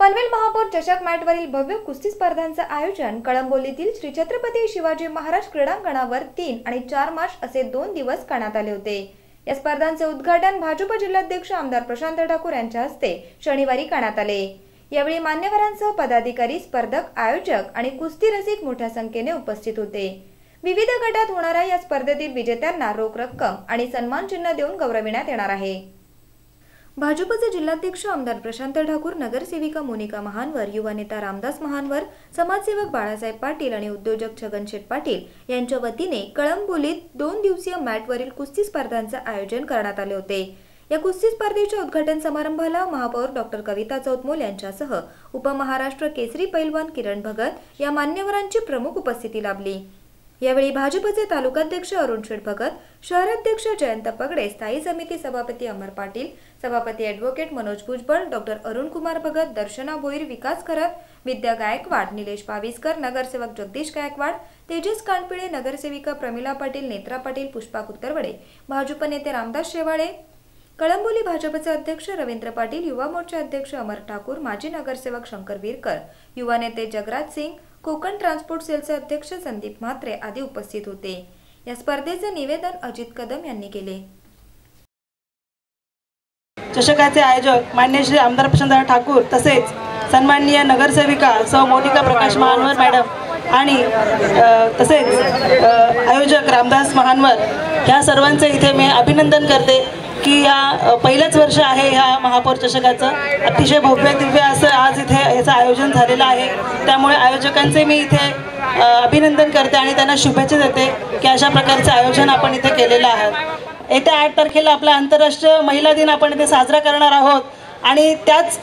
पनवेल महापौर चषक मॅटवरील भव्य कुस्ती स्पर्धांचं आयोजन कळंबोलीतील श्री छत्रपती शिवाजी महाराज क्रीडांगणावर तीन आणि चार मार्च असे दोन दिवस करण्यात आले होते. या स्पर्धांचे उद्घाटन भाजप जिल्हाध्यक्ष आमदार प्रशांत ठाकूर यांच्या हस्ते शनिवारी करण्यात आले. यावेळी मान्यवरांसह पदाधिकारी स्पर्धक आयोजक आणि कुस्ती रसिक मोठ्या संख्येने उपस्थित होते. विविध गटात होणाऱ्या या स्पर्धेतील विजेत्यांना रोख रक्कम आणि सन्मान चिन्ह देऊन गौरविण्यात येणार आहे. भाजपचे जिल्हाध्यक्ष आमदार प्रशांत ठाकूर नगरसेविका मोनिका महानवर युवा नेता रामदास महानवर समाजसेवक बाळासाहेब पाटील आणि उद्योजक छगन शेठ पाटील यांच्या वतीने कळंबोलीत दोन दिवसीय मॅटवरील कुस्ती स्पर्धांचं आयोजन करण्यात आले होते. या कुस्ती स्पर्धेच्या उद्घाटन समारंभाला महापौर डॉक्टर कविता चौतमोल यांच्यासह उपमहाराष्ट्र केसरी पैलवान किरण भगत या मान्यवरांची प्रमुख उपस्थिती लाभली. यावेळी भाजपचे तालुकाध्यक्ष अरुण शेठ भगत शहराध्यक्ष जयंत पगडे स्थायी समिती सभापती अमर पाटील सभापती ॲडव्होकेट मनोज भुजबळ डॉक्टर अरुण कुमार भगत दर्शना भोईर विकास खरत विद्या गायकवाड निलेश पाविस्कर नगरसेवक जगदीश गायकवाड तेजस कानपिळे नगरसेविका प्रमिला पाटील नेत्रा पाटील पुष्पा कुत्तरवडे भाजप नेते रामदास शेवाळे कळंबोली भाजपचे अध्यक्ष रवींद्र पाटील युवा मोर्चे अध्यक्ष अमर ठाकूर माजी नगरसेवक शंकर वीरकर युवा नेते जगराज सिंग कोकण ट्रान्सपोर्ट सेलचे अध्यक्ष संदीप म्हात्रे आदी उपस्थित होते. या स्पर्धेचे निवेदन अजित कदम यांनी केले. चषकाचे आयोजक मान्य श्री आमदार प्रशांत ठाकूर तसेच सन्माननीय नगरसेविका सौ मोनिका प्रकाश महानवर मॅडम आणि तसेच आयोजक रामदास महानवर ह्या सर्वांचे इथे मी अभिनंदन करते. की या पहिलंच वर्ष आहे ह्या महापौर चषकाचं अतिशय भव्य दिव्य असं आज इथे याचं आयोजन झालेलं आहे. त्यामुळे आयोजकांचे मी इथे अभिनंदन करते आणि त्यांना शुभेच्छा देते की अशा प्रकारचं आयोजन आपण इथे केलेलं आहे. येत्या आठ तारखेला आपला आंतरराष्ट्रीय महिला दिन आपण इथे साजरा करणार आहोत. आणि त्याच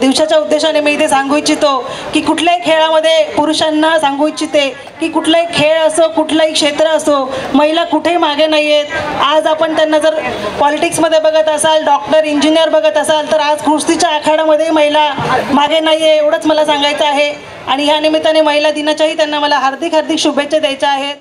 दिवसाच्या उद्देशाने मी इथे सांगू इच्छितो की कुठल्याही खेळामध्ये पुरुषांना सांगू इच्छिते की कुठलाही खेळ असो कुठलंही क्षेत्र असो महिला कुठेही मागे नाही आहेत आज आपण त्यांना जर पॉलिटिक्समध्ये बघत असाल डॉक्टर इंजिनियर बघत असाल तर आज कुस्तीच्या आखाड्यामध्ये महिला मागे नाही आहे एवढंच मला सांगायचं आहे. आणि ह्या निमित्ताने महिला दिनाच्याही त्यांना मला हार्दिक हार्दिक शुभेच्छा द्यायच्या आहेत.